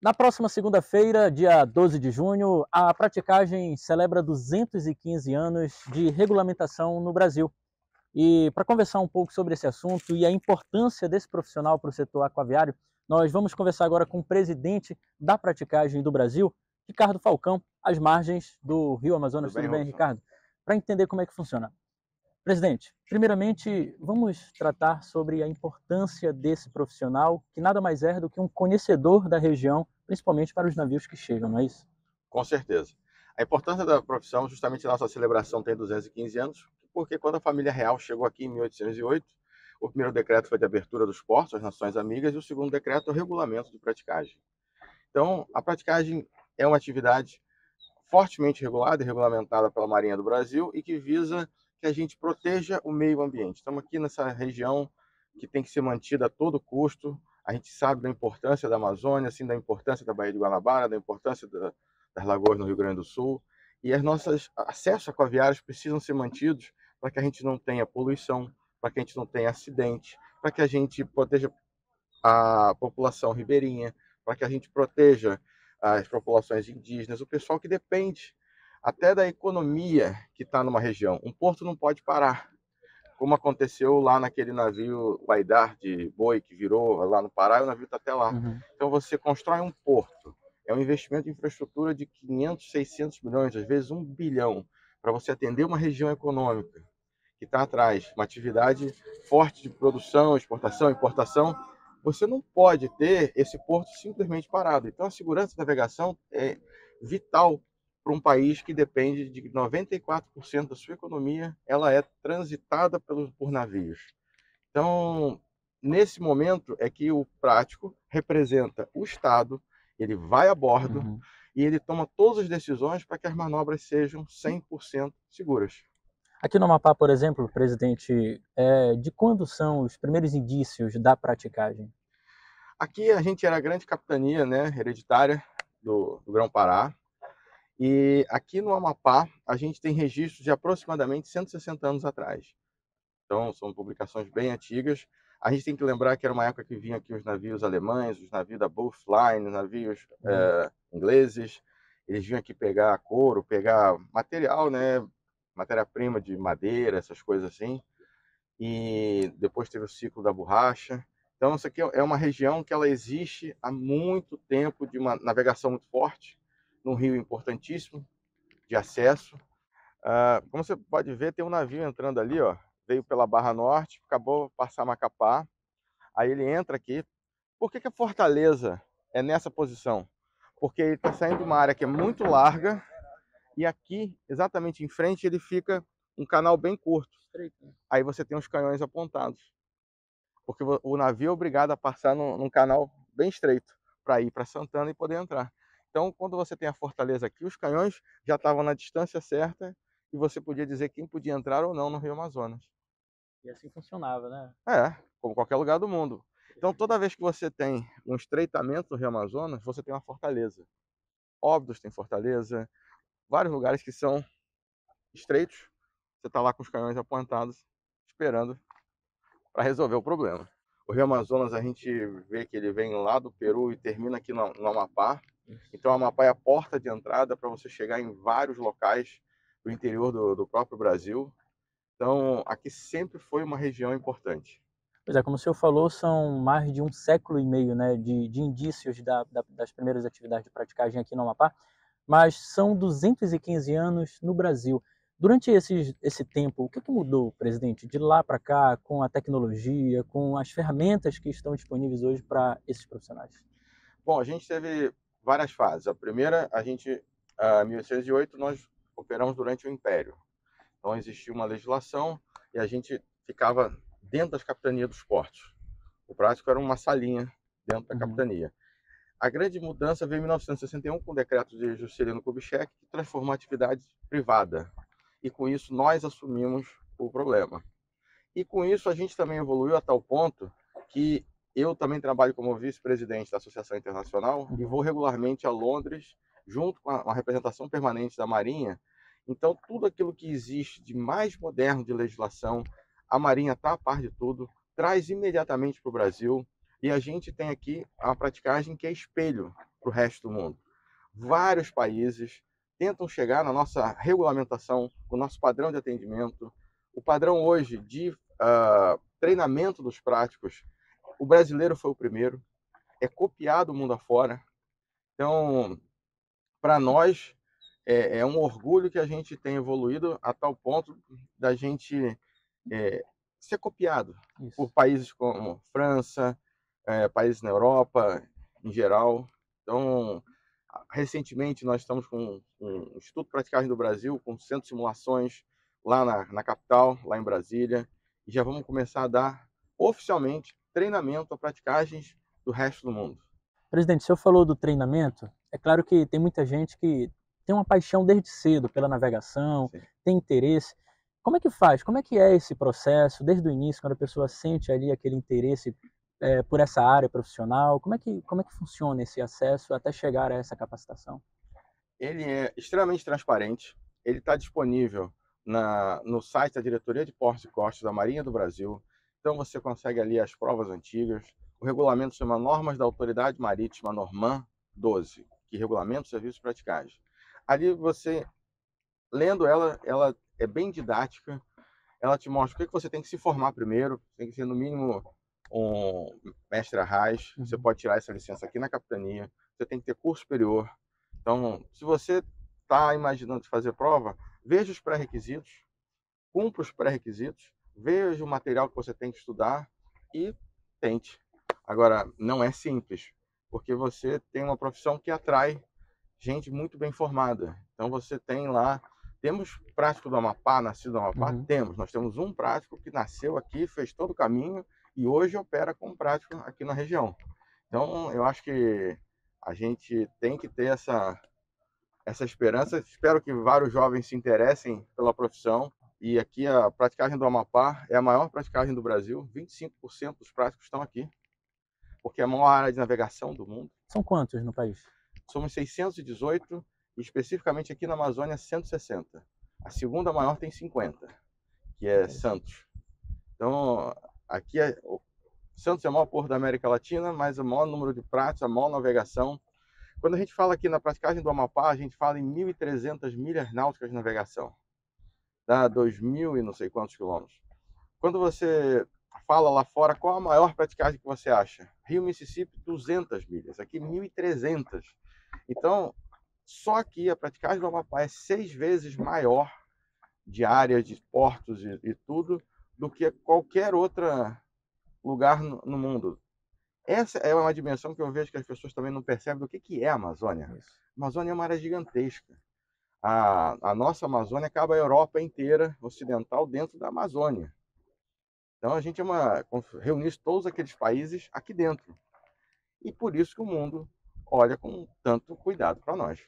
Na próxima segunda-feira, dia 12 de junho, a praticagem celebra 215 anos de regulamentação no Brasil. E para conversar um pouco sobre esse assunto e a importância desse profissional para o setor aquaviário, nós vamos conversar agora com o presidente da praticagem do Brasil, Ricardo Falcão, às margens do Rio Amazonas. Tudo, Tudo bem, bem Ricardo? Para entender como é que funciona. Presidente, primeiramente, vamos tratar sobre a importância desse profissional, que nada mais é do que um conhecedor da região, principalmente para os navios que chegam, não é isso? Com certeza. A importância da profissão, justamente nossa celebração tem 215 anos, porque quando a família real chegou aqui em 1808, o primeiro decreto foi de abertura dos portos às nações amigas e o segundo decreto é o regulamento de praticagem. Então, a praticagem é uma atividade fortemente regulada e regulamentada pela Marinha do Brasil e que visa que a gente proteja o meio ambiente. Estamos aqui nessa região que tem que ser mantida a todo custo. A gente sabe da importância da Amazônia, assim, da importância da Baía de Guanabara, da importância da, das lagoas no Rio Grande do Sul. E as nossas acessos aquaviários precisam ser mantidos para que a gente não tenha poluição, para que a gente não tenha acidente, para que a gente proteja a população ribeirinha, para que a gente proteja as populações indígenas, o pessoal que depende até da economia que está numa região. Um porto não pode parar, como aconteceu lá naquele navio Guaidar de boi que virou lá no Pará, e o navio está até lá. Uhum. Então você constrói um porto, é um investimento de infraestrutura de 500, 600 milhões, às vezes um bilhão, para você atender uma região econômica que está atrás, uma atividade forte de produção, exportação, importação, você não pode ter esse porto simplesmente parado. Então a segurança da navegação é vital para um país que depende de 94% da sua economia, ela é transitada pelos, por navios. Então, nesse momento é que o prático representa o Estado, ele vai a bordo uhum. e ele toma todas as decisões para que as manobras sejam 100% seguras. Aqui no Amapá, por exemplo, presidente, é, de quando são os primeiros indícios da praticagem? Aqui a gente era a grande capitania né, hereditária do, do Grão-Pará, e aqui no Amapá, a gente tem registros de aproximadamente 160 anos atrás. Então, são publicações bem antigas. A gente tem que lembrar que era uma época que vinham aqui os navios alemães, os navios da Buff Line, os navios uhum. é, ingleses. Eles vinham aqui pegar couro, pegar material, né? Matéria-prima de madeira, essas coisas assim. E depois teve o ciclo da borracha. Então, isso aqui é uma região que ela existe há muito tempo de uma navegação muito forte num rio importantíssimo de acesso. Ah, como você pode ver, tem um navio entrando ali, ó, veio pela Barra Norte, acabou passar Macapá, aí ele entra aqui. Por que, que a fortaleza é nessa posição? Porque ele está saindo de uma área que é muito larga e aqui, exatamente em frente, ele fica um canal bem curto. Aí você tem os canhões apontados. Porque o navio é obrigado a passar num, num canal bem estreito para ir para Santana e poder entrar. Então, quando você tem a fortaleza aqui, os canhões já estavam na distância certa e você podia dizer quem podia entrar ou não no Rio Amazonas. E assim funcionava, né? É, como qualquer lugar do mundo. Então, toda vez que você tem um estreitamento no Rio Amazonas, você tem uma fortaleza. Óbidos tem fortaleza, vários lugares que são estreitos. Você está lá com os canhões apontados, esperando para resolver o problema. O Rio Amazonas, a gente vê que ele vem lá do Peru e termina aqui no, no Amapá. Então, a Amapá é a porta de entrada para você chegar em vários locais do interior do, do, próprio Brasil. Então, aqui sempre foi uma região importante. Pois é, como o senhor falou, são mais de um século e meio né, de, de indícios da, da, das primeiras atividades de praticagem aqui no Amapá, mas são 215 anos no Brasil. Durante esse, esse tempo, o que, que mudou, presidente, de lá para cá, com a tecnologia, com as ferramentas que estão disponíveis hoje para esses profissionais? Bom, a gente teve várias fases. A primeira, a gente, em 1808, nós operamos durante o Império. Então existia uma legislação e a gente ficava dentro das capitanias dos portos. O prático era uma salinha dentro da uhum. capitania. A grande mudança veio em 1961 com o decreto de Juscelino Kubitschek, que transformou a atividade privada. E com isso nós assumimos o problema. E com isso a gente também evoluiu a tal ponto que eu também trabalho como vice-presidente da Associação Internacional e vou regularmente a Londres, junto com a, representação permanente da Marinha. Então, tudo aquilo que existe de mais moderno de legislação, a Marinha está a par de tudo, traz imediatamente para o Brasil. E a gente tem aqui a praticagem que é espelho para o resto do mundo. Vários países tentam chegar na nossa regulamentação, no nosso padrão de atendimento. O padrão hoje de uh, treinamento dos práticos, o brasileiro foi o primeiro, é copiado o mundo afora. Então, para nós, é, é, um orgulho que a gente tenha evoluído a tal ponto da gente é, ser copiado Isso. por países como França, é, países na Europa em geral. Então, recentemente nós estamos com um Instituto Praticagem do Brasil, com centro de simulações lá na, na capital, lá em Brasília, e já vamos começar a dar oficialmente treinamento a praticagens do resto do mundo. Presidente, o senhor falou do treinamento. É claro que tem muita gente que tem uma paixão desde cedo pela navegação, Sim. tem interesse. Como é que faz? Como é que é esse processo desde o início, quando a pessoa sente ali aquele interesse é, por essa área profissional? Como é que como é que funciona esse acesso até chegar a essa capacitação? Ele é extremamente transparente. Ele está disponível na, no site da Diretoria de Portos e Costas da Marinha do Brasil. Então você consegue ali as provas antigas. O regulamento chama Normas da Autoridade Marítima Norman 12, que regulamenta o serviço de praticagem ali você, lendo ela, ela é bem didática, ela te mostra o que, você tem que se formar primeiro, tem que ser no mínimo um mestre arrais, você uhum. pode tirar essa licença aqui na capitania, você tem que ter curso superior. Então, se você está imaginando fazer prova, veja os pré-requisitos, cumpra os pré-requisitos, veja o material que você tem que estudar e tente. Agora, não é simples, porque você tem uma profissão que atrai gente muito bem formada. Então você tem lá, temos prático do Amapá, nascido do Amapá? Uhum. Temos. Nós temos um prático que nasceu aqui, fez todo o caminho e hoje opera como prático aqui na região. Então eu acho que a gente tem que ter essa, essa esperança. Espero que vários jovens se interessem pela profissão. E aqui a praticagem do Amapá é a maior praticagem do Brasil. 25% dos práticos estão aqui, porque é a maior área de navegação do mundo. São quantos no país? somos 618 e especificamente aqui na Amazônia 160. A segunda maior tem 50, que é Santos. Então, aqui é, Santos é o maior porto da América Latina, mas o maior número de pratos, a maior navegação. Quando a gente fala aqui na praticagem do Amapá, a gente fala em 1.300 milhas náuticas de navegação. Dá 2.000 e não sei quantos quilômetros. Quando você fala lá fora, qual a maior praticagem que você acha? Rio Mississippi, 200 milhas. Aqui, 1.300. Então, só aqui a praticagem do Amapá é seis vezes maior de área de portos e, e tudo do que qualquer outro lugar no, mundo. Essa é uma dimensão que eu vejo que as pessoas também não percebem do que, que é a Amazônia. Isso. A Amazônia é uma área gigantesca. A, a nossa Amazônia acaba a Europa inteira ocidental dentro da Amazônia. Então a gente é uma, reunir todos aqueles países aqui dentro. E por isso que o mundo olha com tanto cuidado para nós.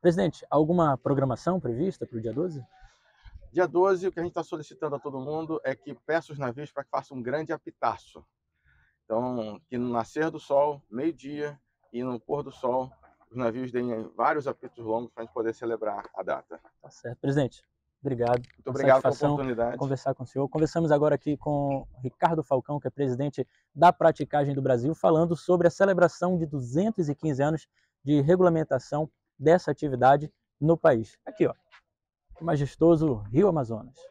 Presidente, alguma programação prevista para o dia 12? Dia 12, o que a gente está solicitando a todo mundo é que peça os navios para que façam um grande apitaço. Então, que no nascer do sol, meio-dia e no pôr do sol, os navios deem vários apitos longos para a gente poder celebrar a data. Tá certo. Presidente, Obrigado. Muito obrigado pela oportunidade. Conversar com o senhor. Conversamos agora aqui com Ricardo Falcão, que é presidente da Praticagem do Brasil, falando sobre a celebração de 215 anos de regulamentação dessa atividade no país. Aqui, ó, majestoso Rio Amazonas.